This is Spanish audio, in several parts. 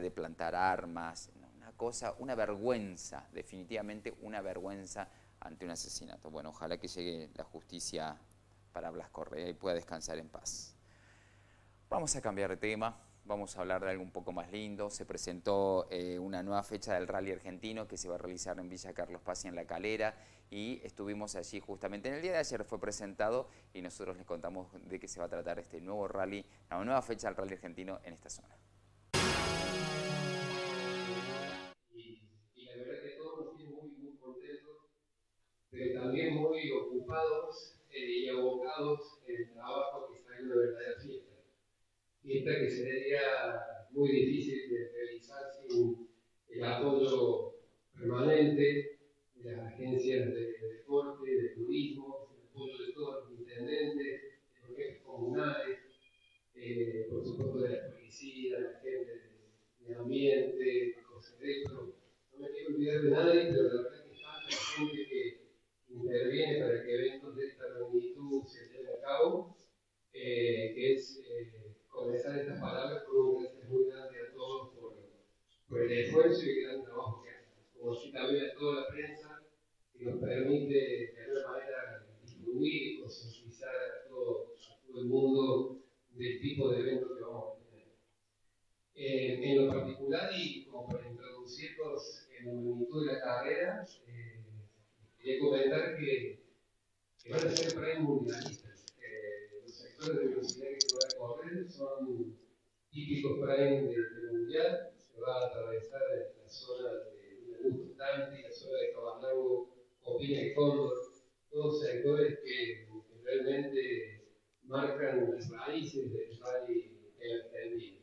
de plantar armas, una cosa, una vergüenza, definitivamente una vergüenza ante un asesinato. Bueno, ojalá que llegue la justicia para Blas Correa y pueda descansar en paz. Vamos a cambiar de tema, vamos a hablar de algo un poco más lindo. Se presentó eh, una nueva fecha del rally argentino que se va a realizar en Villa Carlos Paz y en La Calera y estuvimos allí justamente. En el día de ayer fue presentado y nosotros les contamos de qué se va a tratar este nuevo rally, la nueva fecha del rally argentino en esta zona. Pero también muy ocupados eh, y abocados en el trabajo que está en una verdadera fiesta. Fiesta que sería muy difícil de realizar sin el apoyo permanente de las agencias de, deporte, de turismo, el apoyo de todos los intendentes, de los jefes comunales, eh, por supuesto de la policía, de la gente de, ambiente, de Electro. No me quiero olvidar de nadie, pero la verdad que está la gente que interviene para que eventos de esta magnitud se lleven a cabo, eh, que es eh, comenzar estas palabras con un gracias muy grande a todos por, por el esfuerzo y el gran trabajo que hacen. Como así también a toda la prensa que nos permite de alguna manera distribuir y concientizar a todo, el mundo del tipo de eventos que vamos a tener. Eh, en lo particular, y como para introducirlos en la magnitud de la carrera, eh, quería comentar que, que van a ser para mundialistas sectores de velocidad que se va a correr son típicos para el del mundial. Se va a atravesar la zona de Augusto la zona de Cabanagua, Copina y Cóndor, todos sectores que, realmente marcan las raíces del rally en Argentina.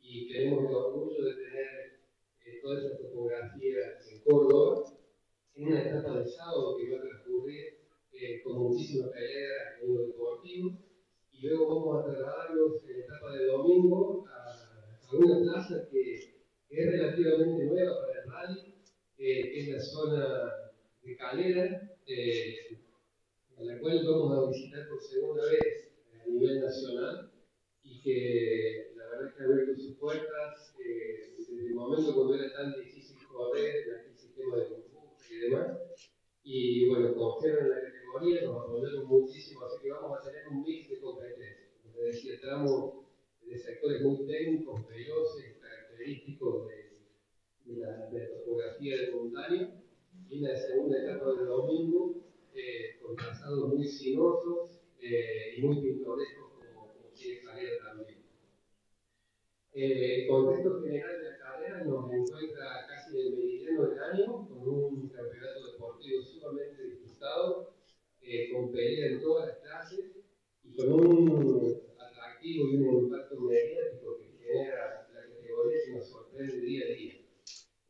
Y tenemos el orgullo de tener eh, toda esa topografía en Córdoba, en una etapa de sábado que va a transcurrir eh, con muchísima pelea en lo deportivo luego vamos a trasladarlos en etapa de domingo a, una plaza que, es relativamente nueva para el rally, que es la zona de Calera, eh, a la cual vamos a visitar por segunda vez a nivel nacional y que la verdad es que ha abierto sus puertas eh, desde el momento cuando era tan difícil correr, el sistema de concurso y demás. Y bueno, confiaron en la categoría, nos apoyaron muchísimo, así que vamos a tener un mix de competencias. Como decía, estamos de sectores muy técnicos, veloces, característicos de, la, topografía del montaña, y la segunda etapa del domingo, eh, con trazados muy sinuosos eh, y muy pintorescos, como, como quiere salir también. Eh, el contexto general de la carrera nos encuentra casi en el meridiano del año, con un campeonato deportivo sumamente disputado, eh, con pelea en todas las clases y con un atractivo y un impacto mediático que genera la categoría que nos sorprende día a día.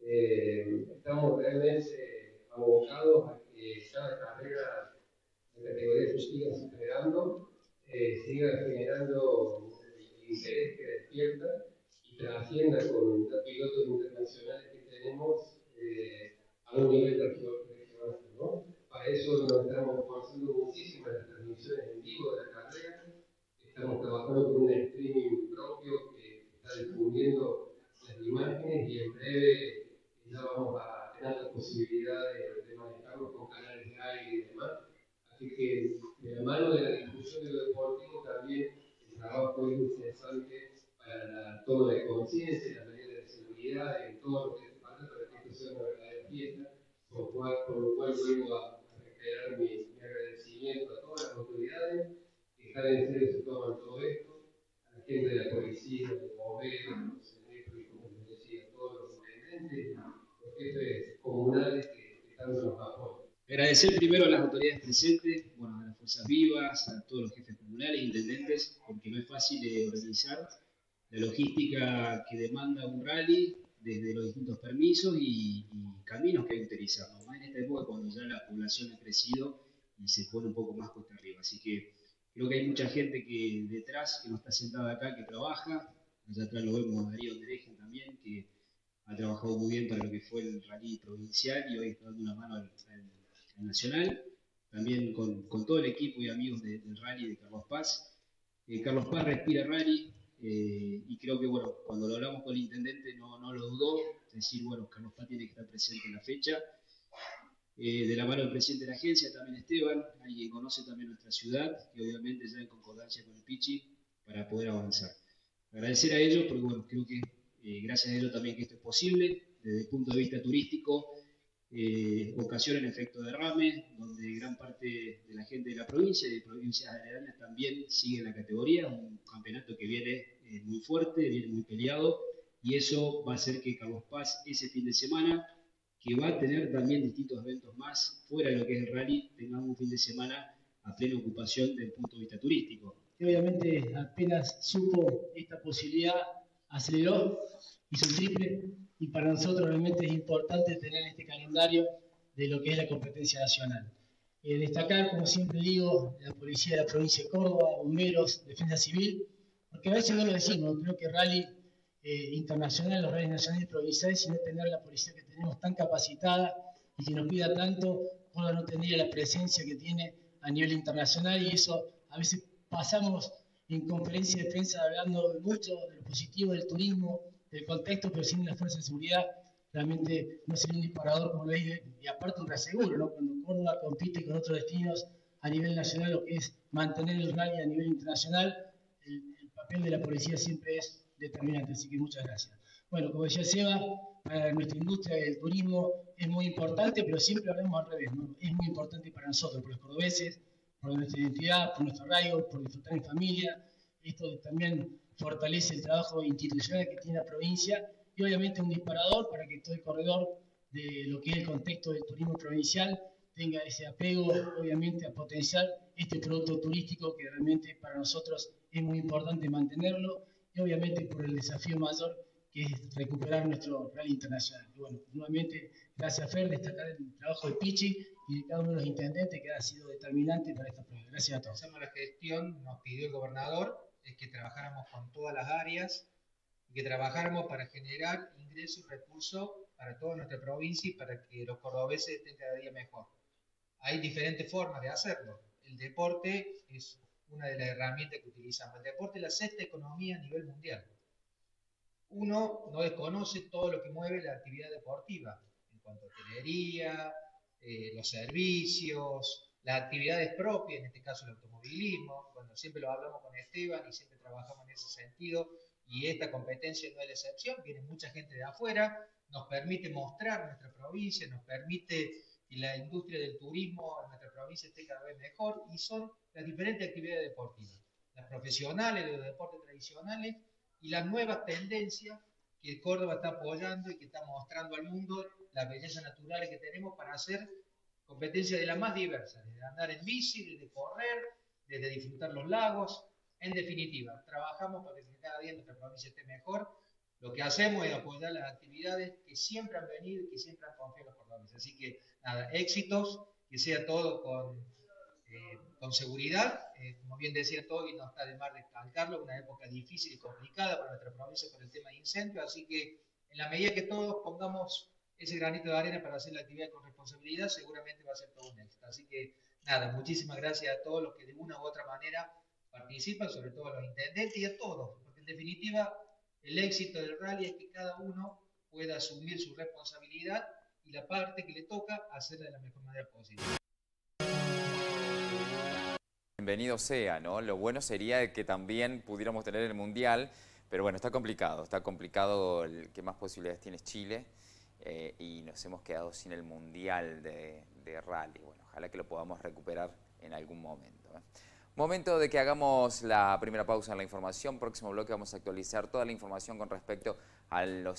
Eh, estamos realmente abocados a que cada carrera de categoría se siga superando, siga generando el interés que despierta y trascienda con pilotos internacionales que tenemos eh, a un nivel regional. ¿no? Para eso nos estamos esforzando muchísimo en las transmisiones en vivo de la carrera. Estamos trabajando con un streaming propio que está difundiendo las imágenes y en breve ya vamos a tener la posibilidad de, de manejarlo con canales de aire y demás. Así que de la mano de la difusión de lo deportivo también el trabajo es incesante para la toma de conciencia, la medida de seguridad, en todo lo que se falta para que esto sea una verdadera fiesta, por cual, por lo cual vuelvo a, reiterar mi, mi, agradecimiento a todas las autoridades que están en serio se toman todo esto, a la gente de la policía, de los bomberos, los electros y como les decía, a todos los intendentes, los jefes comunales que, que tanto nos apoyan. Agradecer primero a las autoridades presentes, bueno, a las fuerzas vivas, a todos los jefes comunales, intendentes, porque no es fácil de organizar la logística que demanda un rally desde los distintos permisos y, caminos que hay que utilizar, en esta época cuando ya la población ha crecido y se pone un poco más cuesta arriba. Así que creo que hay mucha gente que detrás, que no está sentada acá, que trabaja. Allá atrás lo vemos a Darío Derejen también, que ha trabajado muy bien para lo que fue el rally provincial y hoy está dando una mano al, nacional. También con, todo el equipo y amigos del rally de Carlos Paz. Eh, Carlos Paz respira rally, eh, y creo que, bueno, cuando lo hablamos con el intendente no, dudó, decir, bueno, Carlos Paz tiene que estar presente en la fecha. Eh, de la mano del presidente de la agencia, también Esteban, alguien conoce también nuestra ciudad, y obviamente ya en concordancia con el Pichi para poder avanzar. Agradecer a ellos, porque bueno, creo que eh, gracias a ellos también que esto es posible, desde el punto de vista turístico, eh, ocasiona el efecto derrame, donde gran parte de la gente de la provincia y de provincias aledañas también sigue la categoría, un campeonato que viene eh, muy fuerte, viene muy peleado, y eso va a hacer que Carlos Paz ese fin de semana, que va a tener también distintos eventos más fuera de lo que es el rally, tengamos un fin de semana a plena ocupación desde el punto de vista turístico. Obviamente apenas supo esta posibilidad, aceleró, hizo el triple, y para nosotros realmente es importante tener este calendario de lo que es la competencia nacional. Eh, destacar, como siempre digo, la policía de la provincia de Córdoba, bomberos, defensa civil, porque a veces no lo decimos, creo que rally eh, internacional, los rallies nacionales y provinciales, si no tener la policía que tenemos tan capacitada y que nos pida tanto, Córdoba no tendría la presencia que tiene a nivel internacional y eso a veces pasamos en conferencia de prensa hablando mucho de lo positivo del turismo, el contexto, pero sin la fuerza de seguridad realmente no sería un disparador, como veis, y aparte un reaseguro, ¿no? Cuando Córdoba compite con otros destinos a nivel nacional, lo que es mantener el rally a nivel internacional, el, papel de la policía siempre es determinante, así que muchas gracias. Bueno, como decía Seba, para nuestra industria del turismo es muy importante, pero siempre hablamos al revés, ¿no? Es muy importante para nosotros, por los cordobeses, por nuestra identidad, por nuestro arraigo, por disfrutar en familia. Esto también fortalece el trabajo institucional que tiene la provincia y obviamente un disparador para que todo el corredor de lo que es el contexto del turismo provincial tenga ese apego, obviamente, a potenciar este producto turístico que realmente para nosotros es muy importante mantenerlo y obviamente por el desafío mayor que es recuperar nuestro rally internacional. Y bueno, nuevamente, gracias Fer, destacar el trabajo de Pichi y de cada uno de los intendentes que ha sido determinante para esta prueba. Gracias a todos. Hacemos la gestión, nos pidió el gobernador es que trabajáramos con todas las áreas que trabajáramos para generar ingresos y recursos para toda nuestra provincia y para que los cordobeses estén cada día mejor. Hay diferentes formas de hacerlo. El deporte es una de las herramientas que utilizamos. El deporte es la sexta economía a nivel mundial. Uno no desconoce todo lo que mueve la actividad deportiva, en cuanto a hotelería, eh, los servicios, las actividades propias, en este caso el automovilismo, bueno, siempre lo hablamos con Esteban y siempre trabajamos en ese sentido, y esta competencia no es la excepción, viene mucha gente de afuera, nos permite mostrar nuestra provincia, nos permite que la industria del turismo en nuestra provincia esté cada vez mejor, y son las diferentes actividades deportivas, las profesionales, los deportes tradicionales, y las nuevas tendencias que Córdoba está apoyando y que está mostrando al mundo las bellezas naturales que tenemos para hacer competencia de la más diversa, desde andar en bici, desde correr, desde disfrutar los lagos. En definitiva, trabajamos para que cada día nuestra provincia esté mejor. Lo que hacemos es apoyar las actividades que siempre han venido y que siempre han confiado los cordobeses. Así que, nada, éxitos, que sea todo con, eh, con seguridad. Eh, como bien decía y no está de más recalcarlo, una época difícil y complicada para nuestra provincia por el tema de incendios. Así que, en la medida que todos pongamos ese granito de arena para hacer la actividad con responsabilidad, seguramente va a ser todo un éxito. Así que nada, muchísimas gracias a todos los que de una u otra manera participan, sobre todo los intendentes y a todos, porque en definitiva el éxito del rally es que cada uno pueda asumir su responsabilidad y la parte que le toca hacerla de la mejor manera posible. Bienvenido sea, ¿no? Lo bueno sería que también pudiéramos tener el Mundial, pero bueno, está complicado, está complicado, el que más posibilidades tiene Chile. Eh, y nos hemos quedado sin el Mundial de, Rally. Bueno, ojalá que lo podamos recuperar en algún momento. ¿eh? Momento de que hagamos la primera pausa en la información. Próximo bloque vamos a actualizar toda la información con respecto a los.